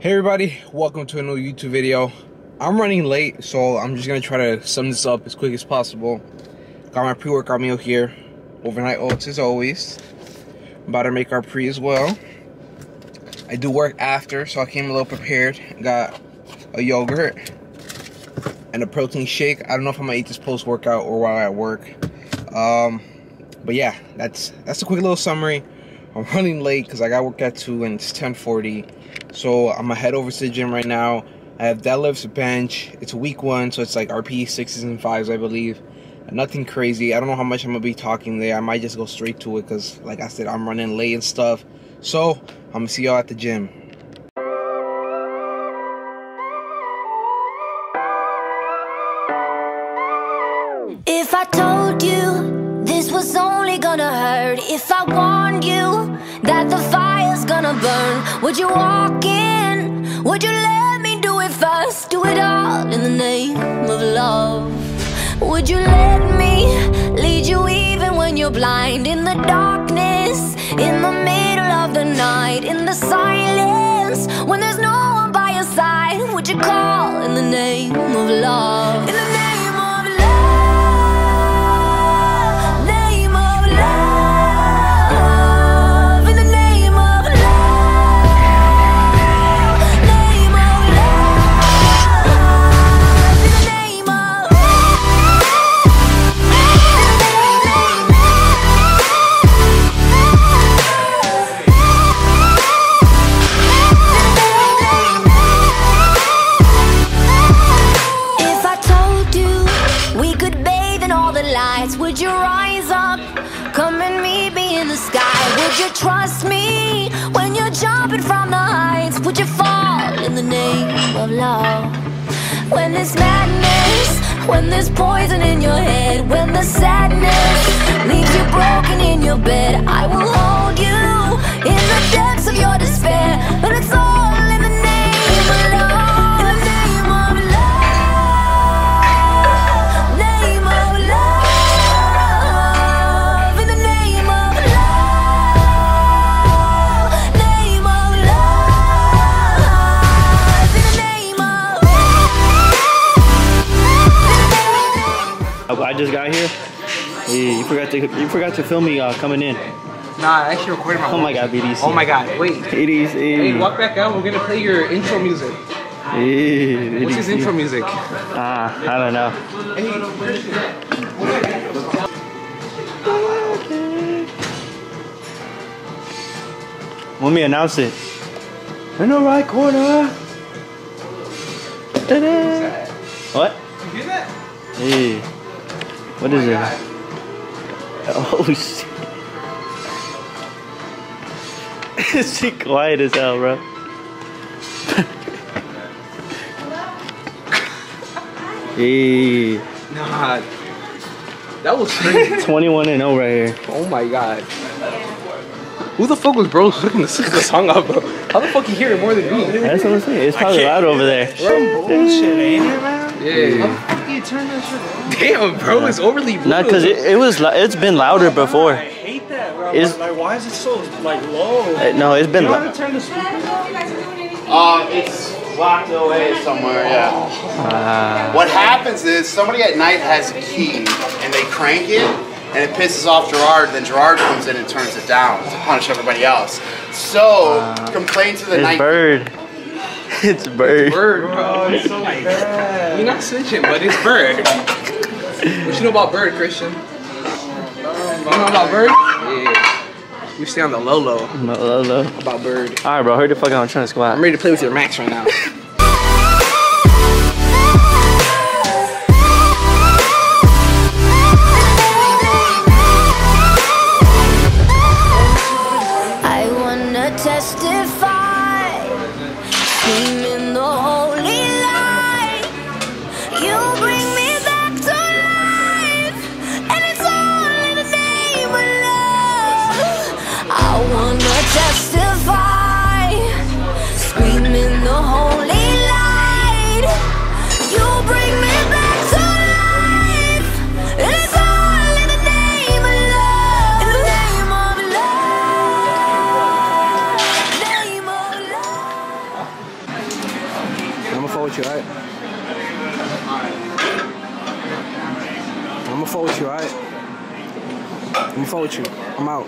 Hey everybody, welcome to a new YouTube video. I'm running late, so I'm just gonna try to sum this up as quick as possible. Got my pre-workout meal here, overnight oats as always. I'm about to make our pre as well. I do work after, so I came a little prepared. Got a yogurt and a protein shake. I don't know if I'm gonna eat this post-workout or while at work. Um, but yeah, that's that's a quick little summary. I'm running late because I got work at 2 and it's 1040. So I'm gonna head over to the gym right now. I have deadlifts, bench. It's week one, so it's like RP sixes and fives, I believe. Nothing crazy. I don't know how much I'm gonna be talking there. I might just go straight to it because, like I said, I'm running late and stuff. So I'm gonna see y'all at the gym. If I told you this was only gonna hurt, if I warned you that the fire's gonna burn, would you walk in? Would you let me do it first? Do it all in the name of love. Would you let me lead you even when you're blind? In the darkness, in the middle of the night, in the silence, when there's no one by your side, would you call in the name of love? Love? When there's madness, when there's poison in your head, when the sadness leaves you broken in your bed, I will hold you in the depths of your despair. Yeah, you forgot to you forgot to film me uh, coming in. Nah, I actually recorded my. Oh my god, BDC. Oh my god, wait. It is. Hey, walk back out. We're gonna play your intro music. What's his intro music? Ah, I don't know. Let me announce it. In the right corner. What? You hear that? Hey. What is it? Oh shit. It's too quiet as hell, bro. hey. Nah. That was crazy. 21 and 0 right here. oh my god. Who the fuck was bro looking to set the song up, bro? How the fuck you hear it more than me? That's what I'm saying. It's probably loud over there. Some Bullshit, ain't it, man? Yeah. You turn that shit Damn, bro, it's overly blue. Not because it, it was lou- it's been louder before. I hate that, bro. Is- like, why is it so like low? Uh, No, it's been You know to turn the speaker? Uh, it's locked away somewhere, yeah. Ah. What happens is somebody at night has a key and they crank it and it pisses off Gerard, then Gerard comes in and turns it down to punish everybody else. So, complain to the night. bird. It's bird. Bird, bro. Oh, it's so bad. You're not switching, but it's Bird. what you know about Bird, Christian? You know about Bird? Yeah. We stay on the low low No, no, no. about Bird. All right, bro. Hurry the fuck up. I'm trying to squat. I'm ready to play with your max right now. with you, alright? I'm gonna fuck with you, alright? I'm gonna fuck with you. I'm out.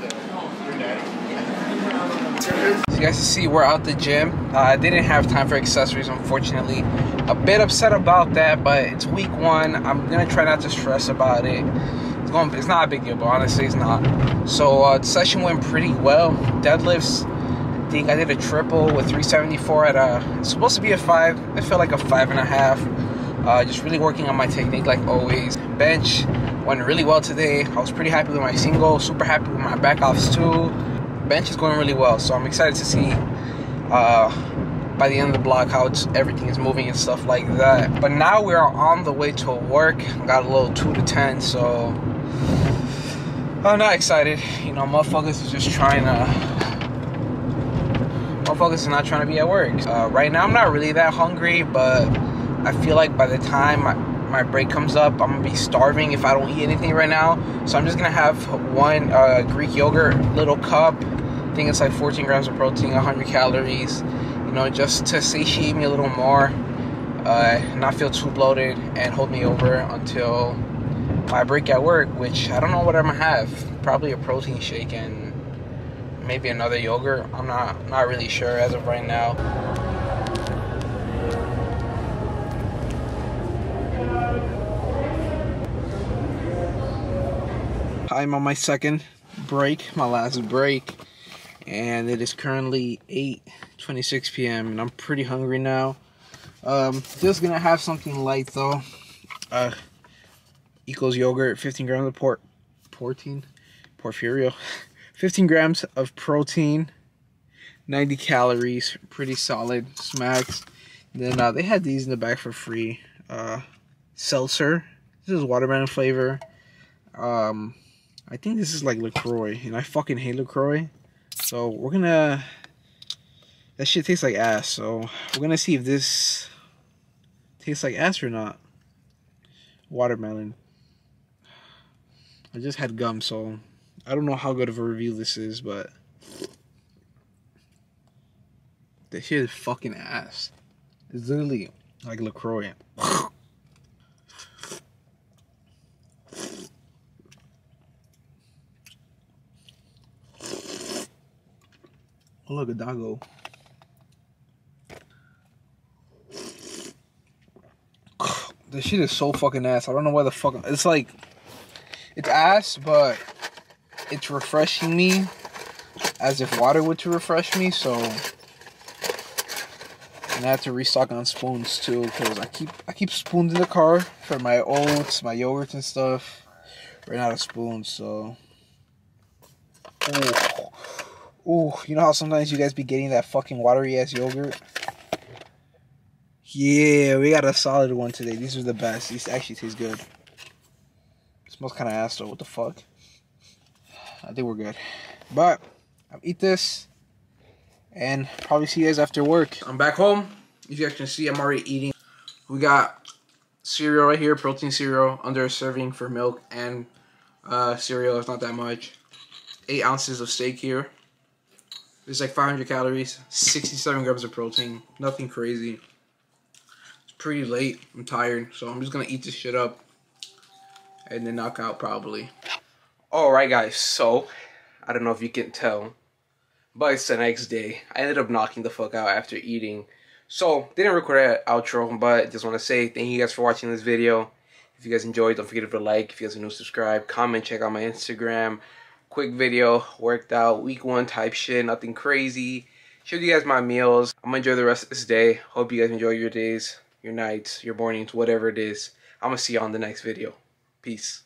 So you guys can see we're out the gym. Uh, I didn't have time for accessories, unfortunately. A bit upset about that, but it's week one. I'm gonna try not to stress about it. It's going. It's not a big deal, but honestly, it's not. So uh, the session went pretty well. Deadlifts. I think I did a triple with 374 at a. It's supposed to be a five. I felt like a five and a half. Uh, just really working on my technique like always. Bench went really well today. I was pretty happy with my single. Super happy with my back offs too. Bench is going really well, so I'm excited to see. Uh, by the end of the block how everything is moving and stuff like that. But now we are on the way to work. Got a little 2 to 10, so I'm not excited. You know, motherfuckers is just trying to. Motherfuckers is not trying to be at work. Uh, right now, I'm not really that hungry, but I feel like by the time my, my break comes up, I'm gonna be starving if I don't eat anything right now. So I'm just gonna have one uh, Greek yogurt little cup. I think it's like 14 grams of protein, 100 calories you know, just to satiate me a little more, uh, not feel too bloated, and hold me over until my break at work, which I don't know what I'm gonna have. Probably a protein shake and maybe another yogurt. I'm not not really sure as of right now. I'm on my second break, my last break, and it is currently 8:26 p.m. and I'm pretty hungry now. Um, just gonna have something light though. Uh, equals yogurt, 15 grams of port, protein, porphyrio, 15 grams of protein, 90 calories, pretty solid smacks. Then uh, they had these in the back for free. Uh, seltzer. This is watermelon flavor. Um, I think this is like LaCroix, and I fucking hate LaCroix. So we're gonna. That shit tastes like ass. So we're gonna see if this tastes like ass or not. Watermelon. I just had gum, so I don't know how good of a review this is, but this shit is fucking ass. It's literally like LaCroix. Oh, look, a doggo. This shit is so fucking ass. I don't know why the fuck. It's like, it's ass, but it's refreshing me as if water would to refresh me. So, and I have to restock on spoons too, because I keep I keep spoons in the car for my oats, my yogurts and stuff. Ran out of spoons, so. Ooh. Ooh, you know how sometimes you guys be getting that fucking watery ass yogurt? Yeah, we got a solid one today. These are the best. These actually taste good. smells kind of ass though. What the fuck? I think we're good. But I'll eat this and probably see you guys after work. I'm back home. As you guys can see, I'm already eating. We got cereal right here, protein cereal, under a serving for milk and uh, cereal. It's not that much. Eight ounces of steak here. It's like 500 calories, 67 grams of protein. Nothing crazy. It's pretty late. I'm tired, so I'm just gonna eat this shit up and then knock out probably. Alright, guys. So I don't know if you can tell, but it's the next day. I ended up knocking the fuck out after eating. So didn't record an outro, but just want to say thank you guys for watching this video. If you guys enjoyed, don't forget to like. If you guys are new, subscribe, comment, check out my Instagram quick video, worked out, week one type shit, nothing crazy. Showed you guys my meals. I'm gonna enjoy the rest of this day. Hope you guys enjoy your days, your nights, your mornings, whatever it is. I'm gonna see you on the next video. Peace.